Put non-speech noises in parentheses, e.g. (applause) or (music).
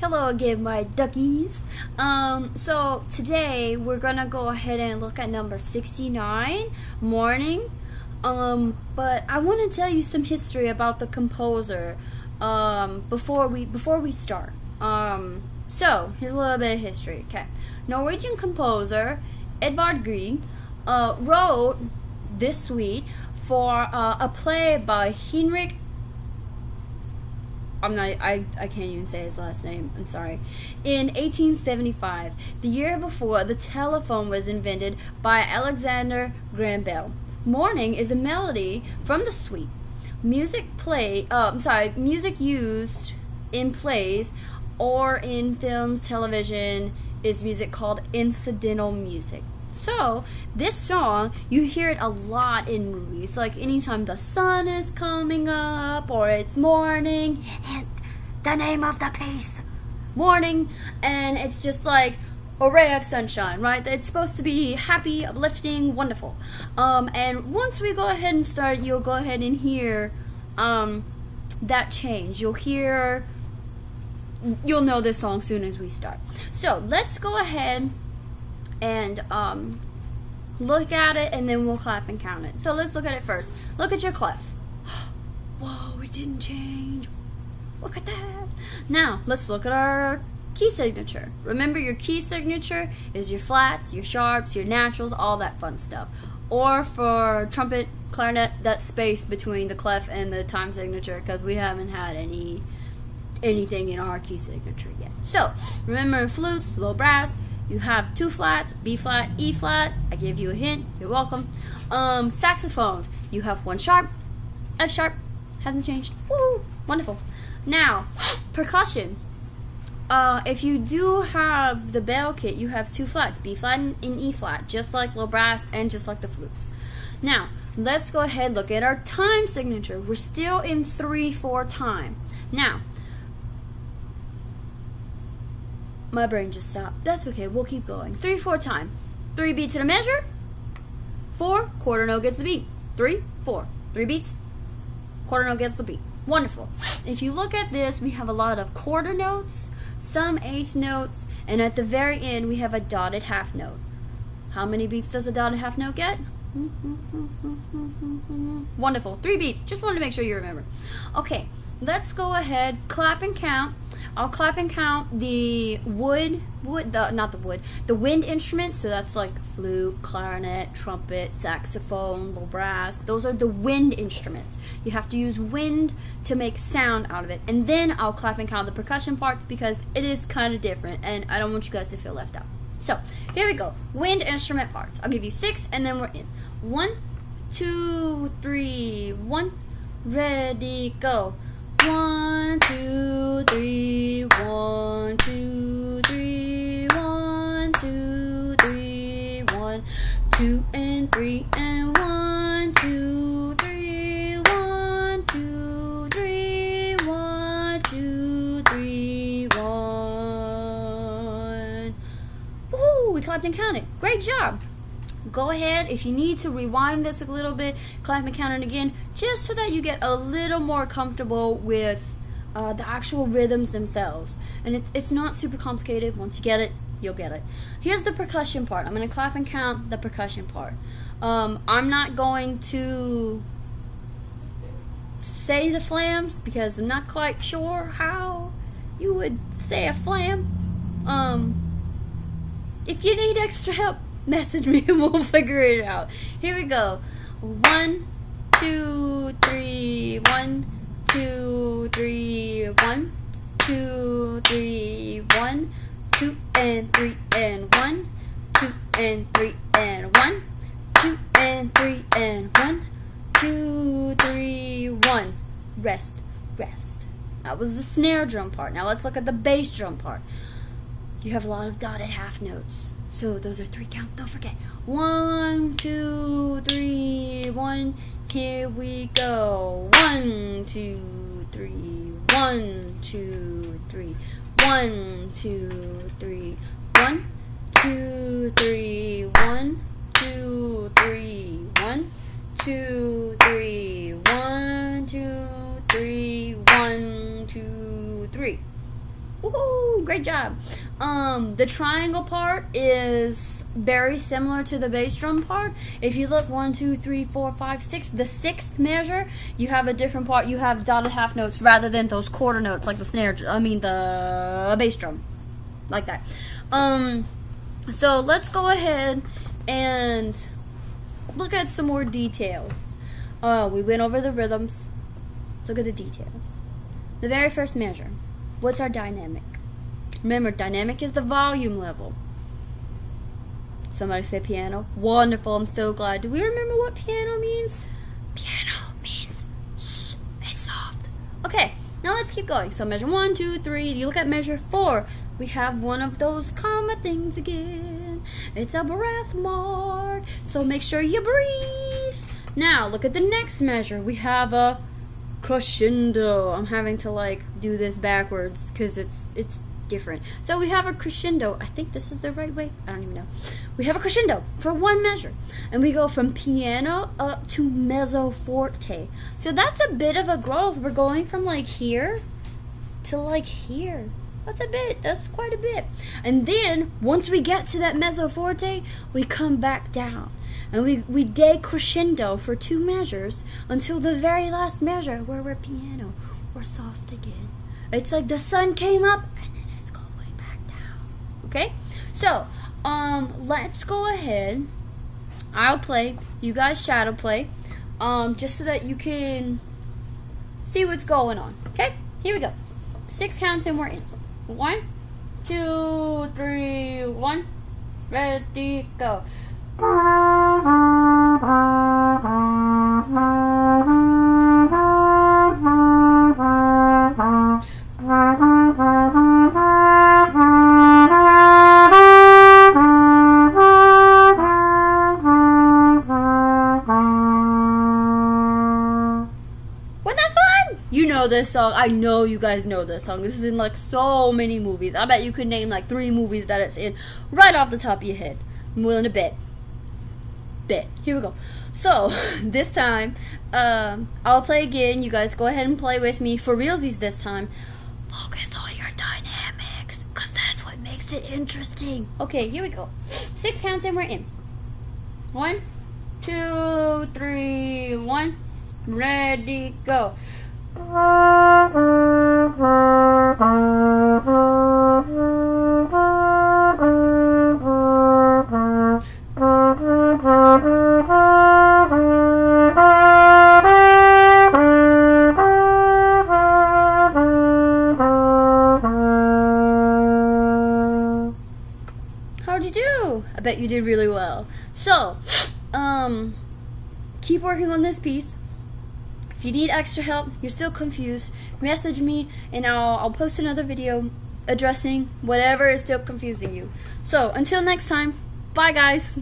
Hello again, my duckies. Um, so today we're gonna go ahead and look at number 69, Morning. Um, but I want to tell you some history about the composer um, before we before we start. Um, so here's a little bit of history. Okay, Norwegian composer Edvard Grieg uh, wrote this suite for uh, a play by Heinrich I'm not I, I can't even say his last name. I'm sorry. In 1875, the year before the telephone was invented by Alexander Graham Bell. Morning is a melody from the suite. Music play uh, I'm sorry, music used in plays or in films, television is music called incidental music. So, this song, you hear it a lot in movies. Like anytime the sun is coming up or it's morning, hint the name of the piece. Morning, and it's just like a ray of sunshine, right? It's supposed to be happy, uplifting, wonderful. Um, and once we go ahead and start, you'll go ahead and hear um, that change. You'll hear, you'll know this song soon as we start. So let's go ahead and um, look at it and then we'll clap and count it. So let's look at it first. Look at your clef. (gasps) Whoa, it didn't change. Look at that. Now, let's look at our key signature. Remember, your key signature is your flats, your sharps, your naturals, all that fun stuff. Or for trumpet, clarinet, that space between the clef and the time signature because we haven't had any anything in our key signature yet. So, remember flutes, low brass, you have two flats, B flat, E flat. I gave you a hint. You're welcome. Um, saxophones. You have one sharp, F sharp. Hasn't changed. Woo! Wonderful. Now, percussion. Uh, if you do have the bell kit, you have two flats, B flat and E flat, just like low brass and just like the flutes. Now, let's go ahead look at our time signature. We're still in 3-4 time. Now, my brain just stopped. That's okay, we'll keep going. 3-4 time. 3 beats in a measure. 4, quarter note gets the beat. 3, 4. 3 beats, quarter note gets the beat. Wonderful. If you look at this, we have a lot of quarter notes, some eighth notes, and at the very end we have a dotted half note. How many beats does a dotted half note get? (laughs) Wonderful. Three beats. Just wanted to make sure you remember. Okay, let's go ahead, clap and count. I'll clap and count the wood, wood, the not the wood, the wind instruments. So that's like flute, clarinet, trumpet, saxophone, low brass. Those are the wind instruments. You have to use wind to make sound out of it. And then I'll clap and count the percussion parts because it is kind of different, and I don't want you guys to feel left out. So here we go. Wind instrument parts. I'll give you six, and then we're in. One, two, three, one. Ready, go. One, two, three, one, two, three, one, two, three, one, two and three and one, two, three, one, two, three, one, two, three, one. Woo! We clapped and counted. Great job go ahead if you need to rewind this a little bit clap and count it again just so that you get a little more comfortable with uh, the actual rhythms themselves. And it's it's not super complicated. Once you get it you'll get it. Here's the percussion part. I'm gonna clap and count the percussion part. Um, I'm not going to say the flams because I'm not quite sure how you would say a flam. Um, if you need extra help message me (laughs) and we'll figure it out. Here we go. One, two, three, one, two, three, one, two, three, one, two and three and one, two and three and one, two and three and one, two, three, one. Rest, rest. That was the snare drum part. Now let's look at the bass drum part. You have a lot of dotted half notes. So those are three counts. Don't forget. One, two, three, one. Here we go. One, two, three. One, two, three. One, two, three. One, two, three. One, two, three. One, two, three. One, two, three. One, two, three. Woohoo! Great job. Um, the triangle part is very similar to the bass drum part. If you look one, two, three, four, five, six, the sixth measure, you have a different part. You have dotted half notes rather than those quarter notes like the snare. I mean the bass drum, like that. Um, so let's go ahead and look at some more details. Uh, we went over the rhythms. Let's look at the details. The very first measure. What's our dynamic? Remember, dynamic is the volume level. Somebody say piano. Wonderful. I'm so glad. Do we remember what piano means? Piano means shh, it's soft. Okay, now let's keep going. So measure one, two, three. You look at measure four. We have one of those comma things again. It's a breath mark. So make sure you breathe. Now look at the next measure. We have a crescendo. I'm having to like do this backwards because it's it's different. So we have a crescendo. I think this is the right way. I don't even know. We have a crescendo for one measure. And we go from piano up to mezzo forte. So that's a bit of a growth. We're going from like here to like here. That's a bit. That's quite a bit. And then once we get to that mezzo forte, we come back down. And we, we decrescendo for two measures until the very last measure where we're piano. We're soft again. It's like the sun came up and then it's going back down. Okay? So, um, let's go ahead. I'll play. You guys shadow play. Um, just so that you can see what's going on. Okay? Here we go. Six counts and we're in. One, two, three, one. Ready, go. This song. I know you guys know this song. This is in like so many movies. I bet you could name like three movies that it's in right off the top of your head. I'm willing to bet. Bet. Here we go. So, (laughs) this time, um, I'll play again. You guys go ahead and play with me for realsies this time. Focus on your dynamics, because that's what makes it interesting. Okay, here we go. Six counts and we're in. One, two, three, one. Ready, go. How'd you do? I bet you did really well. So, um, keep working on this piece. If you need extra help, you're still confused, message me and I'll, I'll post another video addressing whatever is still confusing you. So, until next time, bye guys!